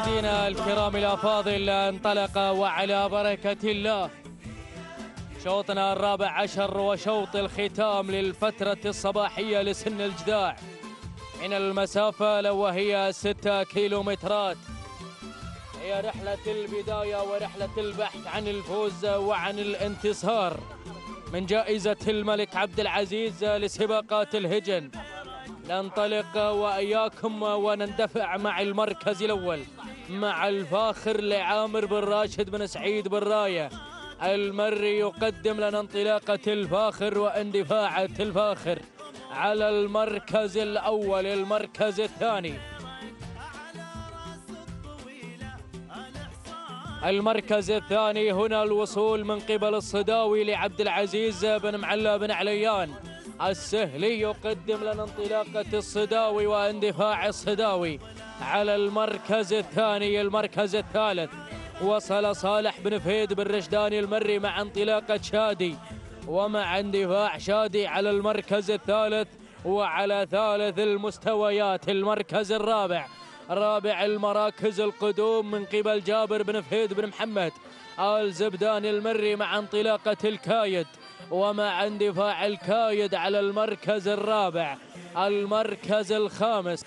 مشاهدينا الكرام الافاضل انطلق وعلى بركة الله. شوطنا الرابع عشر وشوط الختام للفترة الصباحية لسن الجداع من المسافة وهي ستة كيلومترات. هي رحلة البداية ورحلة البحث عن الفوز وعن الانتصار. من جائزة الملك عبد العزيز لسباقات الهجن. ننطلق وإياكم ونندفع مع المركز الأول مع الفاخر لعامر بن راشد بن سعيد بن راية. المري يقدم لنا انطلاقة الفاخر واندفاعة الفاخر على المركز الأول المركز الثاني. المركز الثاني هنا الوصول من قبل الصداوي لعبد العزيز بن معلى بن عليان. السهلي يقدم لنا انطلاقة الصداوي واندفاع الصداوي على المركز الثاني المركز الثالث. وصل صالح بن فهيد بن رشداني المري مع انطلاقة شادي. ومع اندفاع شادي على المركز الثالث وعلى ثالث المستويات المركز الرابع. رابع المراكز القدوم من قبل جابر بن فهيد بن محمد. آل زبدان المري مع انطلاقة الكايد. ومع اندفاع الكايد على المركز الرابع المركز الخامس.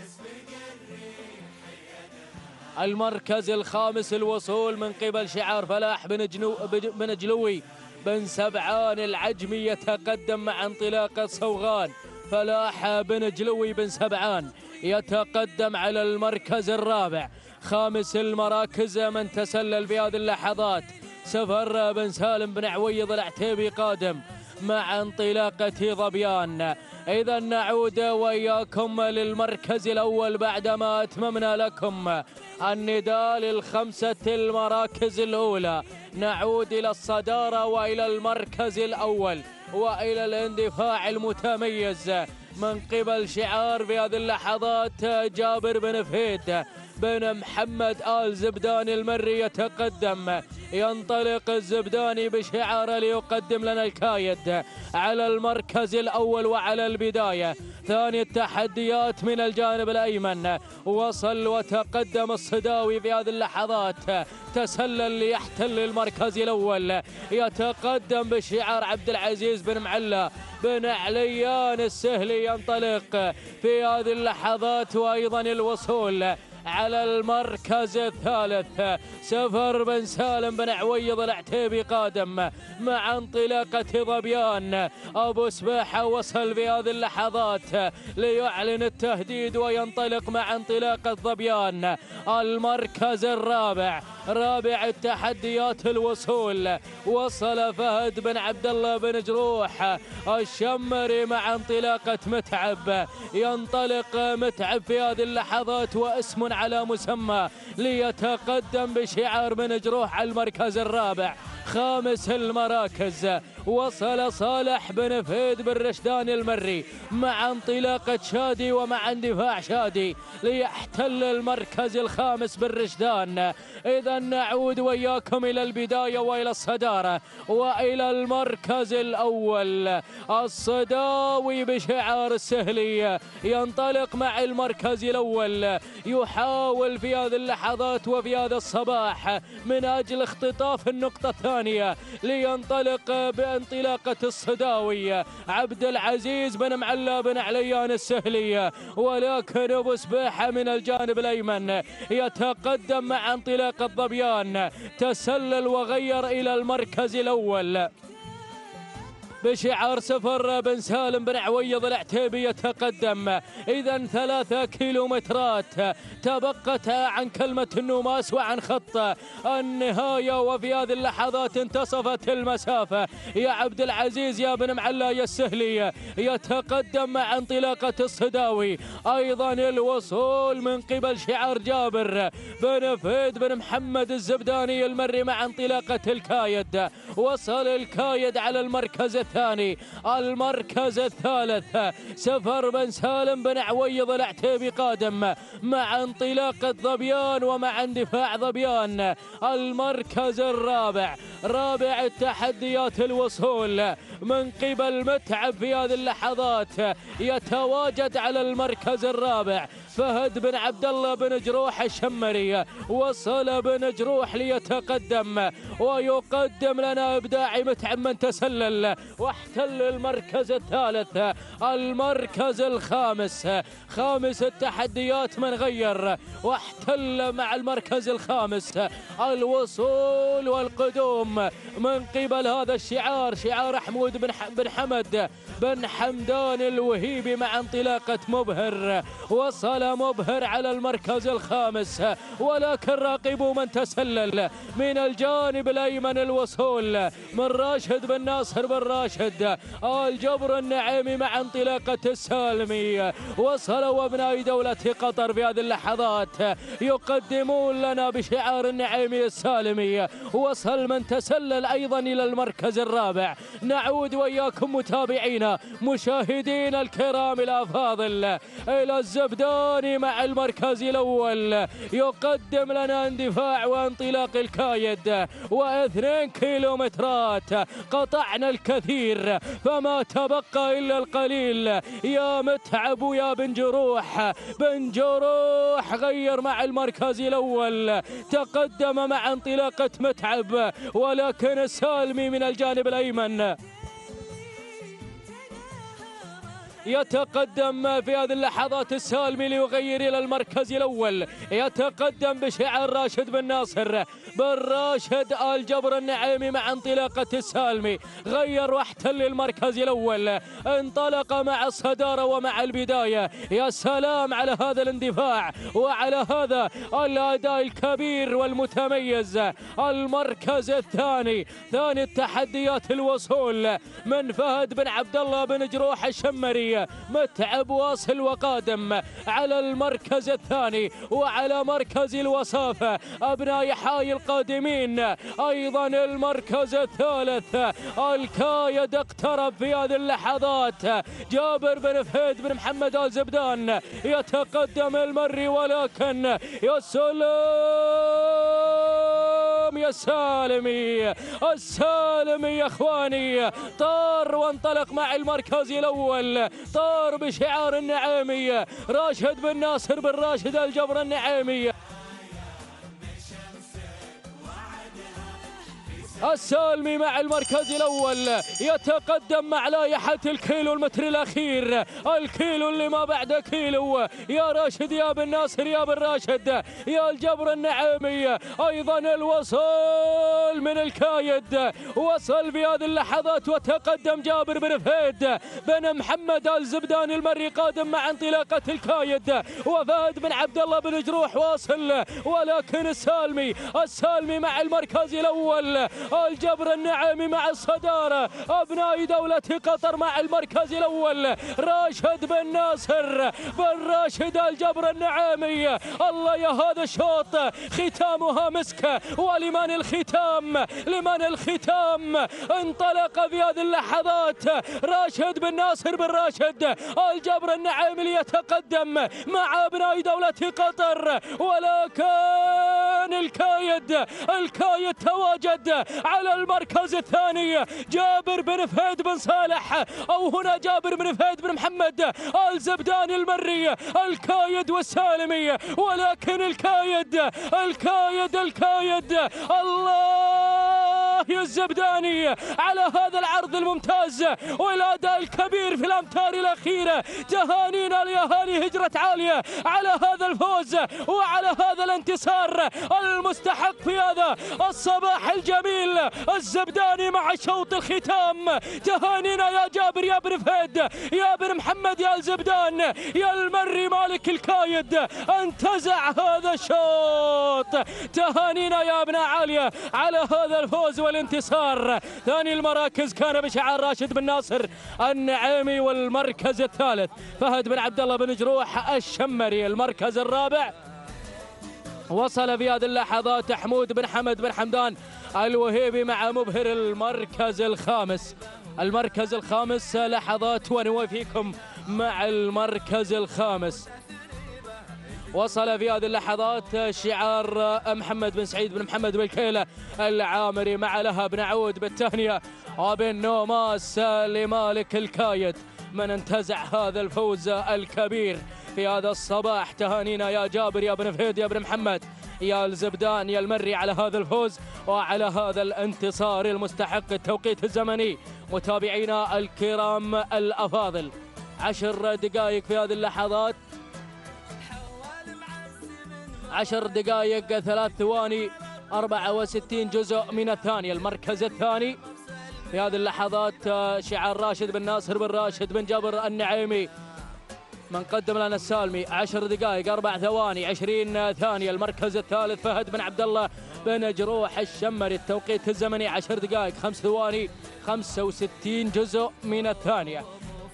المركز الخامس الوصول من قبل شعار فلاح بن, جنو بن جلوي بن سبعان العجمي يتقدم مع انطلاقة صوغان. فلاح بن جلوي بن سبعان يتقدم على المركز الرابع. خامس المراكز من تسلل في هذه اللحظات. سفر بن سالم بن عويض العتيبي قادم مع انطلاقة ظبيان. إذا نعود وإياكم للمركز الأول بعدما أتممنا لكم النداء للخمسة المراكز الأولى. نعود إلى الصدارة وإلى المركز الأول وإلى الاندفاع المتميز. من قبل شعار في هذه اللحظات جابر بن فهيد بن محمد آل زبداني المري يتقدم. ينطلق الزبداني بشعاره ليقدم لنا الكايد على المركز الأول وعلى البداية. ثاني التحديات من الجانب الأيمن. وصل وتقدم الصداوي في هذه اللحظات. تسلل ليحتل المركز الأول. يتقدم بشعار عبد العزيز بن معلى. بن عليان السهلي ينطلق في هذه اللحظات وأيضا الوصول. على المركز الثالث. سفر بن سالم بن عويض العتيبي قادم مع انطلاقة ظبيان أبو سباحة وصل في هذه اللحظات ليعلن التهديد وينطلق مع انطلاقة ظبيان المركز الرابع. رابع التحديات الوصول. وصل فهد بن عبد الله بن جروح. الشمري مع انطلاقة متعب. ينطلق متعب في هذه اللحظات واسم على مسمى. ليتقدم بشعار بن جروح على المركز الرابع. خامس المراكز. وصل صالح بن فهد بن رشدان المري مع انطلاقة شادي ومع اندفاع شادي ليحتل المركز الخامس بالرشدان إذا نعود وياكم إلى البداية وإلى الصدارة وإلى المركز الأول. الصداوي بشعار السهلية ينطلق مع المركز الأول. يحاول في هذه اللحظات وفي هذا الصباح من أجل اختطاف النقطة الثانية لينطلق بانطلاقة الصداوي. عبد العزيز بن معلى بن عليان السهلية ولكن أبو سبيحة من الجانب الأيمن. يتقدم مع انطلاقة ظبيان تسلل وغير إلى المركز الأول. بشعار سفر بن سالم بن عويض العتيبي يتقدم. إذا ثلاثة كيلومترات تبقت عن كلمة النوماس وعن خط النهاية وفي هذه اللحظات انتصفت المسافة يا عبد العزيز يا بن معلاي السهلي يتقدم مع انطلاقة الصداوي. أيضا الوصول من قبل شعار جابر بن فيد بن محمد الزبداني المري مع انطلاقة الكايد. وصل الكايد على المركز الثاني. المركز الثالث. سفر بن سالم بن عويض العتيبي قادم مع انطلاقة ظبيان ومع اندفاع ظبيان. المركز الرابع رابع التحديات الوصول من قبل متعب في هذه اللحظات. يتواجد على المركز الرابع فهد بن عبد الله بن جروح الشمري وصل بن جروح ليتقدم ويقدم لنا ابداعي متعب من تسلل واحتل المركز الثالث المركز الخامس. خامس التحديات من غير واحتل مع المركز الخامس. الوصول والقدوم من قبل هذا الشعار شعار حمود بن بن حمد بن حمدان الوهيبي مع انطلاقة مبهر. وصل مبهر على المركز الخامس. ولكن راقبوا من تسلل من الجانب الأيمن الوصول من راشد بن ناصر بن راشد. الجبر النعيمي مع انطلاقة السالمي. وصلوا أبناء دولة قطر في هذه اللحظات. يقدمون لنا بشعار النعيمي السالمي. وصل من تسلل أيضا إلى المركز الرابع. نعود وإياكم متابعينا مشاهدين الكرام الأفاضل. إلى الزبداني مع المركز الأول. يقدم لنا اندفاع وانطلاق الكايد واثنين كيلومترات. قطعنا الكثير فما تبقى إلا القليل. يا متعب ويا بن جروح بن جروح غير مع المركز الأول. تقدم مع انطلاقة متعب ولكن السالمي من الجانب الأيمن. يتقدم في هذه اللحظات السالمي ليغير إلى المركز الأول. يتقدم بشعار راشد بن ناصر. بن راشد الجبر النعيمي مع انطلاقة السالمي غير واحتل المركز الأول. انطلق مع الصدارة ومع البداية. يا سلام على هذا الاندفاع. وعلى هذا الأداء الكبير والمتميز. المركز الثاني. ثاني التحديات الوصول. من فهد بن عبد الله بن جروح الشمري. متعب واصل وقادم على المركز الثاني وعلى مركز الوصافة أبناء حي القادمين أيضا المركز الثالث. الكايد اقترب في هذه اللحظات. جابر بن فهيد بن محمد آل زبدان يتقدم المري ولكن يا سلام يا سالمي السالمي يا اخواني. طار وانطلق مع المركز الأول طار بشعار النعيمي راشد بن ناصر بن راشد الجبر النعيمي. السالمي مع المركز الأول. يتقدم مع لائحة الكيلو المتر الأخير. الكيلو اللي ما بعد كيلو. يا راشد يا بن ناصر يا بن راشد. يا الجبر النعيمي أيضا الوصول من الكايد. وصل في هذه اللحظات وتقدم جابر بن فهيد بن محمد الزبدان المري قادم مع انطلاقة الكايد. وفهد بن عبد الله بن جروح واصل. ولكن السالمي السالمي مع المركز الأول. الجبر النعيمي مع الصدارة. أبناء دولة قطر مع المركز الأول. راشد بن ناصر. بن راشد الجبر النعيمي الله يا هذا الشوط. ختامها مسك. ولمن الختام؟ لمن الختام؟ انطلق في هذه اللحظات. راشد بن ناصر بن راشد. الجبر النعيمي ليتقدم مع أبناء دولة قطر. ولكن الكايد. الكايد تواجد. على المركز الثاني. جابر بن فهد بن صالح. أو هنا جابر بن فهد بن محمد. الزبداني المري. الكايد والسالمي. ولكن الكايد. الكايد الكايد. الله! يا الزبداني على هذا العرض الممتاز. والاداء الكبير في الأمتار الأخيرة تهانينا لأهالي هجرة عالية على هذا الفوز وعلى هذا الانتصار المستحق في هذا الصباح الجميل. الزبداني مع شوط الختام. تهانينا يا جابر يا بن فهد يا بن محمد يا الزبدان يا المري مالك الكايد. انتزع هذا الشوط. تهانينا يا ابن عالية على هذا الفوز. والانتصار. ثاني المراكز كان بشعار راشد بن ناصر النعيمي والمركز الثالث. فهد بن عبد الله بن جروح الشمري المركز الرابع. وصل في هذه اللحظات حمود بن حمد بن حمدان الوهيبي مع مبهر المركز الخامس. المركز الخامس لحظات ونوافيكم مع المركز الخامس. وصل في هذه اللحظات شعار محمد بن سعيد بن محمد بالكيلة العامري مع لهب نعود بالتهنئة. وبن نوماس لمالك الكايد من انتزع هذا الفوز الكبير. في هذا الصباح تهانينا يا جابر يا بن فهيد يا بن محمد. يا الزبدان يا المري على هذا الفوز وعلى هذا الانتصار المستحق التوقيت الزمني. متابعينا الكرام الأفاضل. عشر دقائق في هذه اللحظات. عشر دقائق ثلاث ثواني 64 جزء من الثانية المركز الثاني. في هذه اللحظات شعار راشد بن ناصر بن راشد بن جابر النعيمي. من قدم لنا السالمي عشر دقائق أربع ثواني عشرين ثانية المركز الثالث فهد بن عبد الله بن جروح الشمري. التوقيت الزمني عشر دقائق خمس ثواني خمسة وستين جزء من الثانية.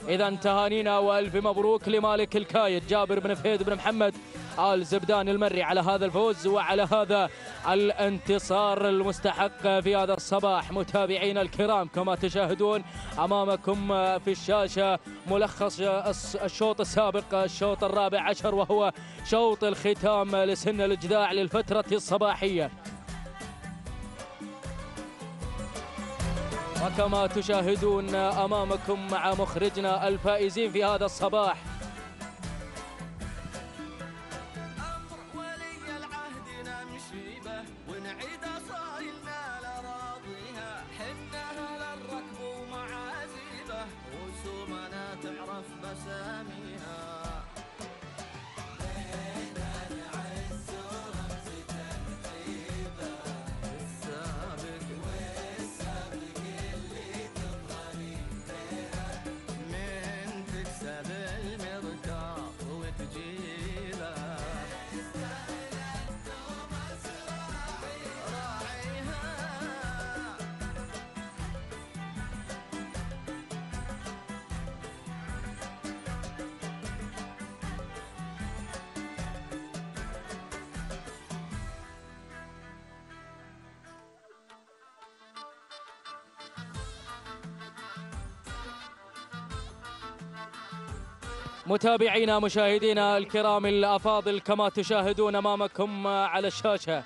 إذا تهانينا وألف مبروك لمالك الكايد جابر بن فهيد بن محمد آل زبدان المري على هذا الفوز وعلى هذا الانتصار المستحق في هذا الصباح. متابعينا الكرام كما تشاهدون أمامكم في الشاشة ملخص الشوط السابق الشوط الرابع عشر وهو شوط الختام لسن الإجداع للفترة الصباحية. وكما تشاهدون أمامكم مع مخرجنا الفائزين في هذا الصباح. متابعينا مشاهدينا الكرام الأفاضل كما تشاهدون أمامكم على الشاشة.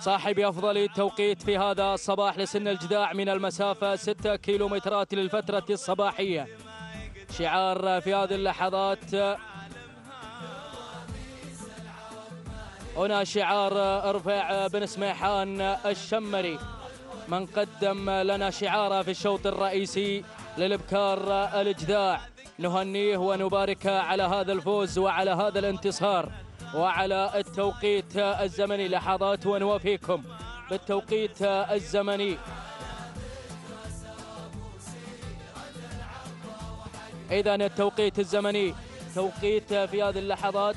صاحب أفضل توقيت في هذا الصباح لسن الجداع من المسافة 6 كيلومترات للفترة الصباحية. شعار في هذه اللحظات. هنا شعار أرفع بن سميحان الشمري. من قدم لنا شعاره في الشوط الرئيسي للإبكار الجداع. نهنيه ونبارك على هذا الفوز وعلى هذا الانتصار وعلى التوقيت الزمني. لحظات ونوافيكم. بالتوقيت الزمني. إذا التوقيت الزمني. توقيت في هذه اللحظات.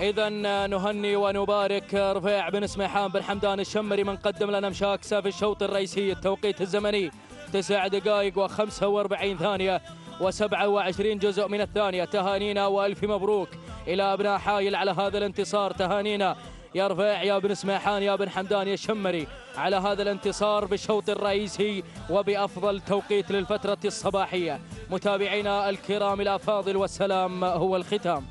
إذا نهني ونبارك رفيع بن سميحان بن حمدان الشمري من قدم لنا مشاكسة في الشوط الرئيسي التوقيت الزمني تسع دقائق وخمسة وأربعين ثانية وسبعة وعشرين جزء من الثانية. تهانينا وألف مبروك إلى أبناء حايل على هذا الانتصار. تهانينا يا رفيع يا بن سميحان يا بن حمدان يا الشمري على هذا الانتصار بالشوط الرئيسي وبأفضل توقيت للفترة الصباحية. متابعينا الكرام الأفاضل والسلام هو الختام.